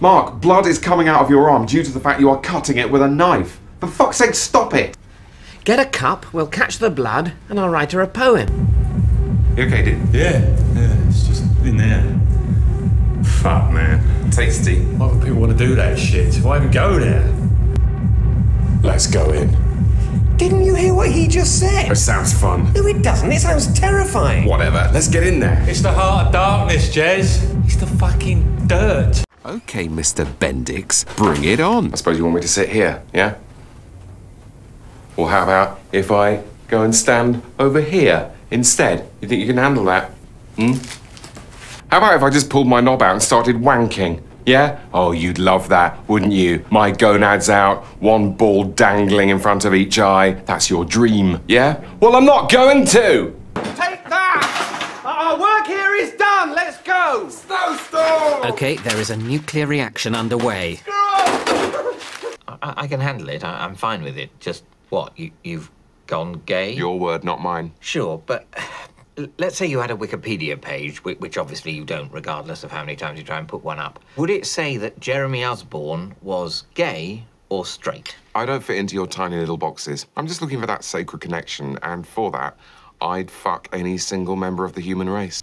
Mark, blood is coming out of your arm due to the fact you are cutting it with a knife. For fuck's sake, stop it! Get a cup, we'll catch the blood, and I'll write her a poem. You okay, dude? Yeah, yeah, it's just in there. Fuck, man. Tasty. Why would people want to do that shit? Why even go there? Let's go in. Didn't you hear what he just said? It sounds fun. No, it doesn't. It sounds terrifying. Whatever, let's get in there. It's the heart of darkness, Jez. It's the fucking dirt. Okay, Mr. Bendix, bring it on. I suppose you want me to sit here, yeah? Well, how about if I go and stand over here instead? You think you can handle that? Hmm? How about if I just pulled my knob out and started wanking? Yeah? Oh, you'd love that, wouldn't you? My gonads out, one ball dangling in front of each eye. That's your dream, yeah? Well, I'm not going to! Okay, there is a nuclear reaction underway. I, I can handle it. I, I'm fine with it. Just what? You, you've gone gay? Your word, not mine. Sure, but let's say you had a Wikipedia page, which, which obviously you don't, regardless of how many times you try and put one up. Would it say that Jeremy Osborne was gay or straight? I don't fit into your tiny little boxes. I'm just looking for that sacred connection, and for that, I'd fuck any single member of the human race.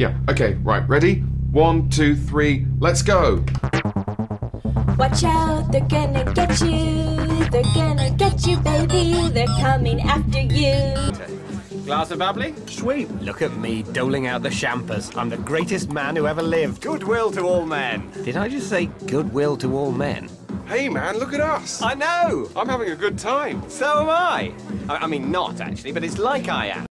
Yeah, okay, right, ready? One, two, three, let's go! Watch out, they're gonna get you. They're gonna get you, baby. They're coming after you. Glass of bubbly. Sweet. Look at me doling out the champers. I'm the greatest man who ever lived. Goodwill to all men. Did I just say goodwill to all men? Hey man, look at us! I know. I'm having a good time. So am I. I, I mean, not actually, but it's like I am.